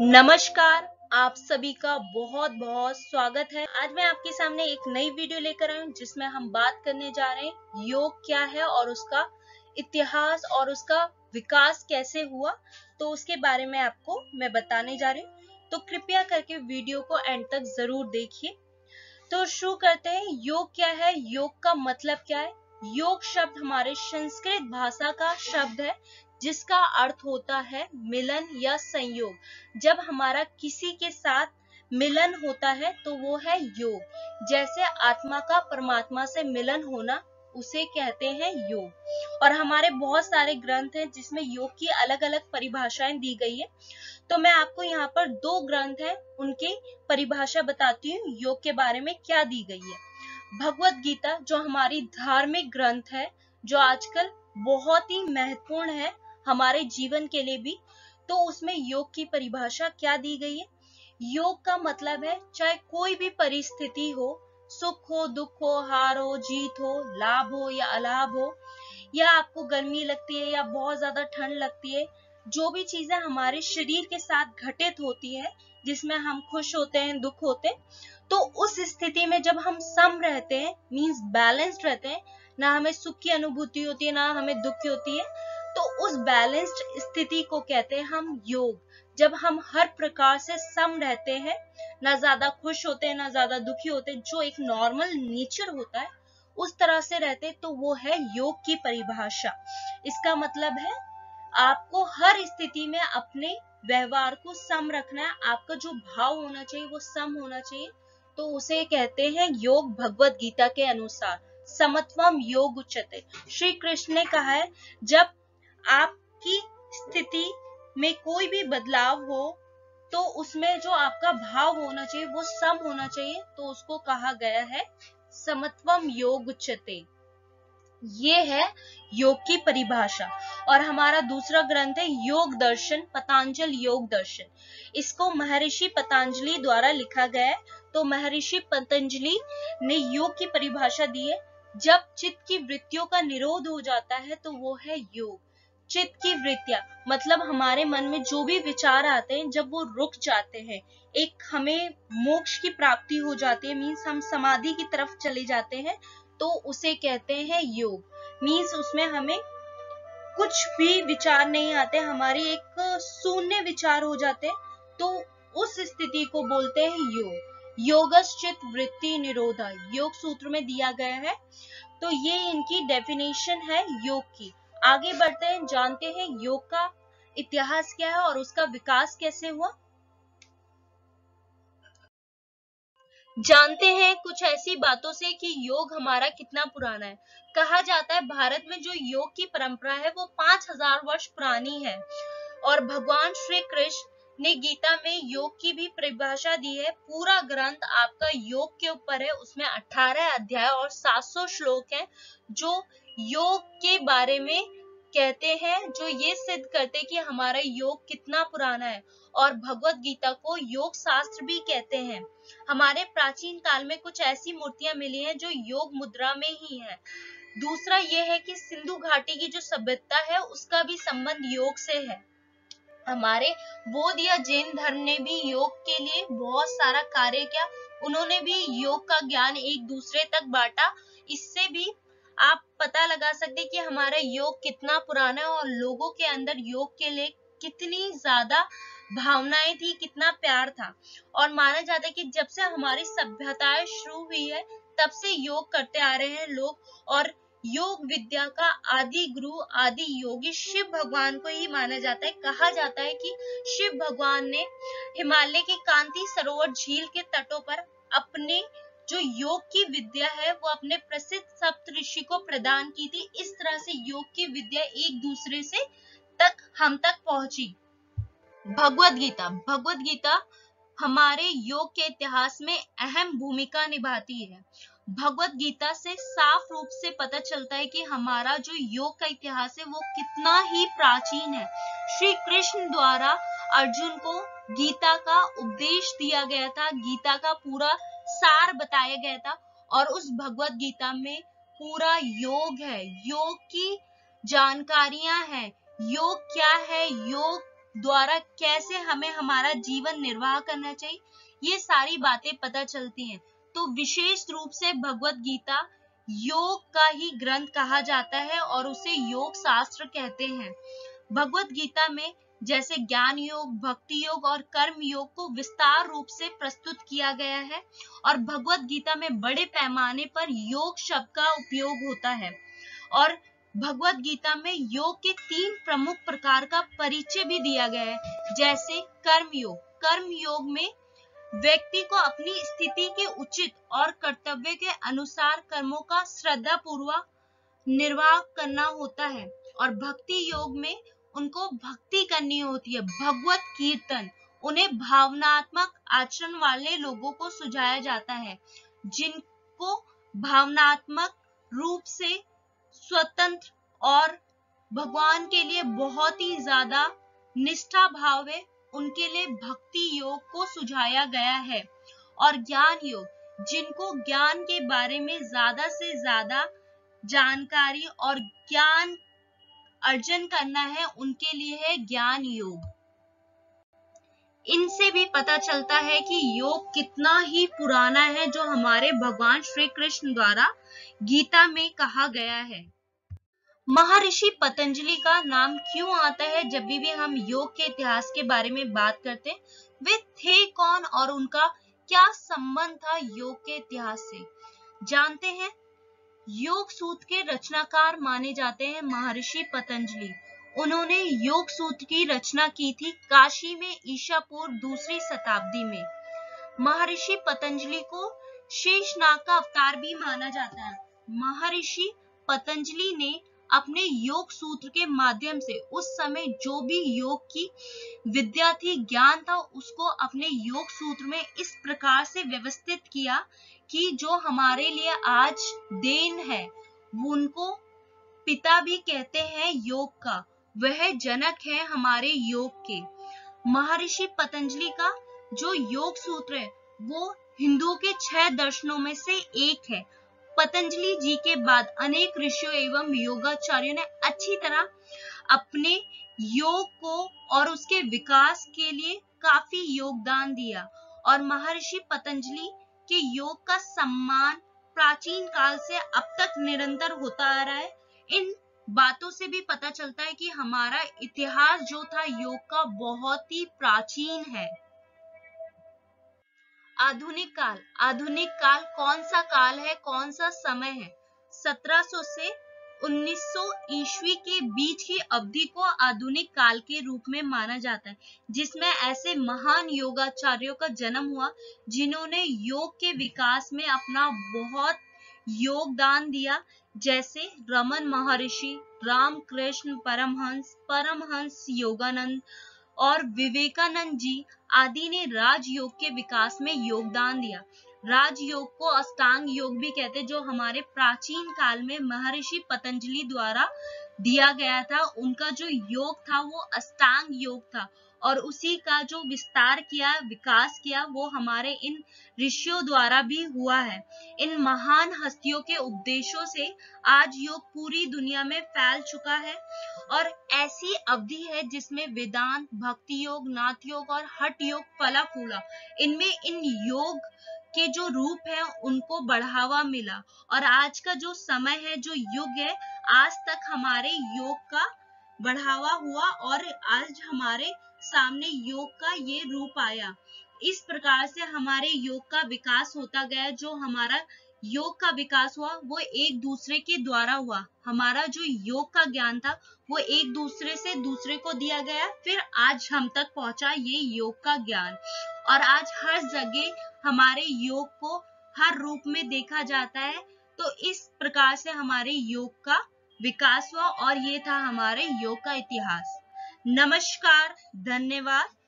नमस्कार, आप सभी का बहुत बहुत स्वागत है। आज मैं आपके सामने एक नई वीडियो लेकर आई हूँ जिसमें हम बात करने जा रहे हैं, योग क्या है और उसका इतिहास और उसका विकास कैसे हुआ तो उसके बारे में आपको मैं बताने जा रही हूँ। तो कृपया करके वीडियो को एंड तक ज़रूर देखिए। तो शुरू करते हैं, योग क्या है, योग का मतलब क्या है? योग शब्द हमारे संस्कृत भाषा का शब्द है जिसका अर्थ होता है मिलन या संयोग। जब हमारा किसी के साथ मिलन होता है तो वो है योग। जैसे आत्मा का परमात्मा से मिलन होना, उसे कहते हैं योग। और हमारे बहुत सारे ग्रंथ हैं, जिसमें योग की अलग अलग परिभाषाएँ दी गई है। तो मैं आपको यहाँ पर दो ग्रंथ हैं, उनकी परिभाषा बताती हूँ, योग के बारे में क्या दी गई है। भगवत गीता, जो हमारी धार्मिक ग्रंथ है, जो आजकल बहुत ही महत्वपूर्ण है हमारे जीवन के लिए भी तो उसमें योग की परिभाषा क्या दी गई है? योग का मतलब है, चाहे कोई भी परिस्थिति हो, सुख हो, दुख हो, हार हो, जीत हो, लाभ हो या अलाभ हो, या आपको गर्मी लगती है या बहुत ज़्यादा ठंड लगती है, जो भी चीज़ें हमारे शरीर के साथ घटित होती है, जिसमें हम खुश होते हैं, दुख होते हैं तो उस स्थिति में जब हम सम रहते हैं मींस बैलेंस्ड रहते हैं, ना हमें सुख की अनुभूति होती है, ना हमें दुख की होती है तो उस बैलेंस्ड स्थिति को कहते हैं हम योग। जब हम हर प्रकार से सम रहते हैं, ना ज़्यादा खुश होते हैं, ना ज़्यादा दुखी होते हैं, जो एक नॉर्मल नेचर होता है, उस तरह से रहते तो वो है योग की परिभाषा। इसका मतलब है, आपको हर स्थिति में अपने व्यवहार को सम रखना है, आपका जो भाव होना चाहिए वो सम होना चाहिए तो उसे कहते हैं योग भगवत गीता के अनुसार, समत्वम योग उच्चते श्री कृष्ण ने कहा है, जब आपकी स्थिति में कोई भी बदलाव हो तो उसमें जो आपका भाव होना चाहिए, वो सम होना चाहिए तो उसको कहा गया है समत्वम योग उच्चते ये है योग की परिभाषा। और हमारा दूसरा ग्रंथ है योग दर्शन, पतंजल योग दर्शन। इसको महर्षि पतंजलि द्वारा लिखा गया है तो महर्षि पतंजलि ने योग की परिभाषा दी है। जब चित्त की वृत्तियों का निरोध हो जाता है तो वो है योग। चित्त की वृत्तियाँ मतलब हमारे मन में जो भी विचार आते हैं, जब वो रुक जाते हैं, एक हमें मोक्ष की प्राप्ति हो जाती है मीन्स हम समाधि की तरफ़ चले जाते हैं तो उसे कहते हैं योग। मीन्स उसमें हमें कुछ भी विचार नहीं आते, हमारी एक शून्य विचार हो जाते तो उस स्थिति को बोलते हैं योग। योगश्चित वृत्ति निरोधा। योग सूत्र में दिया गया है तो ये इनकी डेफिनेशन है योग की। आगे बढ़ते हैं, जानते हैं योग का इतिहास क्या है और उसका विकास कैसे हुआ? जानते हैं कुछ ऐसी बातों से कि योग हमारा कितना पुराना है। कहा जाता है, भारत में जो योग की परंपरा है, वो पाँच हज़ार वर्ष पुरानी है। और भगवान श्री कृष्ण ने गीता में योग की भी परिभाषा दी है। पूरा ग्रंथ आपका योग के ऊपर है। उसमें 18 अध्याय और 700 श्लोक हैं, जो योग के बारे में कहते हैं, जो ये सिद्ध करते कि हमारा योग कितना पुराना है। और भगवत गीता को योग शास्त्र भी कहते हैं। हमारे प्राचीन काल में कुछ ऐसी मूर्तियाँ मिली हैं, जो योग मुद्रा में ही है। दूसरा यह है कि सिंधु घाटी की जो सभ्यता है, उसका भी संबंध योग से है। हमारे बोध या जैन धर्म ने भी योग के लिए बहुत सारा कार्य किया। उन्होंने भी योग का ज्ञान एक दूसरे तक बांटा। इससे भी आप पता लगा सकते कि हमारा योग कितना पुराना है और लोगों के अंदर योग के लिए कितनी ज़्यादा भावनाएँ थी, कितना प्यार था। और माना जाता है कि जब से हमारी सभ्यताएँ शुरू हुई है, तब से योग करते आ रहे हैं लोग और योग विद्या का आदि गुरु, आदि योगी शिव भगवान को ही माना जाता है। कहा जाता है कि शिव भगवान ने हिमालय के कांति सरोवर झील के तटों पर अपने जो योग की विद्या है, वो अपने प्रसिद्ध सप्त ऋषि को प्रदान की थी। इस तरह से योग की विद्या एक दूसरे से तक, हम तक पहुँची। भगवत गीता। भगवत गीता हमारे योग के इतिहास में अहम भूमिका निभाती है। भगवत गीता से साफ़ रूप से पता चलता है कि हमारा जो योग का इतिहास है, वो कितना ही प्राचीन है। श्री कृष्ण द्वारा अर्जुन को गीता का उपदेश दिया गया था, गीता का पूरा सार बताया गया था और उस भगवत गीता में पूरा योग है। योग की जानकारियाँ हैं, योग क्या है, योग द्वारा कैसे हमें हमारा जीवन निर्वाह करना चाहिए, ये सारी बातें पता चलती हैं। तो विशेष रूप से भगवत गीता योग का ही ग्रंथ कहा जाता है और उसे योग शास्त्र कहते हैं। भगवत गीता में जैसे ज्ञान योग, भक्ति योग और कर्म योग को विस्तार रूप से प्रस्तुत किया गया है और भगवत गीता में बड़े पैमाने पर योग शब्द का उपयोग होता है। और भगवत गीता में योग के तीन प्रमुख प्रकार का परिचय भी दिया गया है, जैसे कर्म योग। कर्म योग में व्यक्ति को अपनी स्थिति के उचित और कर्तव्य के अनुसार कर्मों का श्रद्धा पूर्वक निर्वाह करना होता है और भक्ति योग में उनको भक्ति करनी होती है। भगवत कीर्तन उन्हें भावनात्मक आचरण वाले लोगों को सुझाया जाता है, जिनको भावनात्मक रूप से स्वतंत्र और भगवान के लिए बहुत ही ज़्यादा निष्ठा भाव है उनके लिए भक्ति योग को सुझाया गया है और ज्ञान योग, जिनको ज्ञान के बारे में ज़्यादा से ज़्यादा जानकारी और ज्ञान अर्जन करना है, उनके लिए है ज्ञान योग। इनसे भी पता चलता है कि योग कितना ही पुराना है, जो हमारे भगवान श्री कृष्ण द्वारा गीता में कहा गया है। महर्षि पतंजलि का नाम क्यों आता है जब भी, भी हम योग के इतिहास के बारे में बात करते हैं? वे थे कौन और उनका क्या संबंध था योग के इतिहास से? जानते हैं? योग सूत्र के रचनाकार माने जाते हैं महर्षि पतंजलि। उन्होंने योग सूत्र की रचना की थी काशी में ईशापुर दूसरी शताब्दी में। महर्षि पतंजलि को शेषनाग का अवतार भी माना जाता है। महर्षि पतंजलि ने अपने योग सूत्र के माध्यम से, उस समय जो भी योग की विद्या थी, ज्ञान था, उसको अपने योग सूत्र में इस प्रकार से व्यवस्थित किया कि जो हमारे लिए आज देन है वो उनको पिता भी कहते हैं योग का, वह जनक है हमारे योग के। महर्षि पतंजलि का जो योग सूत्र है, वो हिंदुओं के छह दर्शनों में से एक है। पतंजलि जी के बाद अनेक ऋषियों एवं योगाचार्यों ने अच्छी तरह अपने योग को और उसके विकास के लिए काफ़ी योगदान दिया। और महर्षि पतंजलि के योग का सम्मान प्राचीन काल से अब तक निरंतर होता आ रहा है। इन बातों से भी पता चलता है कि हमारा इतिहास जो था, योग का बहुत ही प्राचीन है। आधुनिक काल। आधुनिक काल कौन सा काल है? कौन सा समय है? 1700 से 1900 ईस्वी के बीच की अवधि को आधुनिक काल के रूप में माना जाता है, जिसमें ऐसे महान योगाचार्यों का जन्म हुआ, जिन्होंने योग के विकास में अपना बहुत योगदान दिया, जैसे रमन महर्षि रामकृष्ण परमहंस परमहंस योगानंद और विवेकानंद जी आदि ने राजयोग के विकास में योगदान दिया। राजयोग को अष्टांग योग भी कहते जो हमारे प्राचीन काल में महर्षि पतंजलि द्वारा दिया गया था। उनका जो योग था, वो अष्टांग योग था। और उसी का जो विस्तार किया, विकास किया, वो हमारे इन ऋषियों द्वारा भी हुआ है। इन महान हस्तियों के उपदेशों से आज योग पूरी दुनिया में फैल चुका है और ऐसी अवधि है जिसमें वेदांत, भक्ति योग, नाथ योग और हट योग फला फूला, इनमें इन योग के जो रूप है, उनको बढ़ावा मिला। और आज का जो समय है, जो युग है, आज तक हमारे योग का बढ़ावा हुआ और आज हमारे सामने योग का ये रूप आया। इस प्रकार से हमारे योग का विकास होता गया, जो हमारा योग का विकास हुआ, वो एक दूसरे के द्वारा हुआ। हमारा जो योग का ज्ञान था, वो एक दूसरे से दूसरे को दिया गया। फिर आज हम तक पहुँचा ये योग का ज्ञान। और आज हर जगह हमारे योग को हर रूप में देखा जाता है। तो इस प्रकार से हमारे योग का विकास हुआ और ये था हमारे योग का इतिहास। नमस्कार धन्यवाद।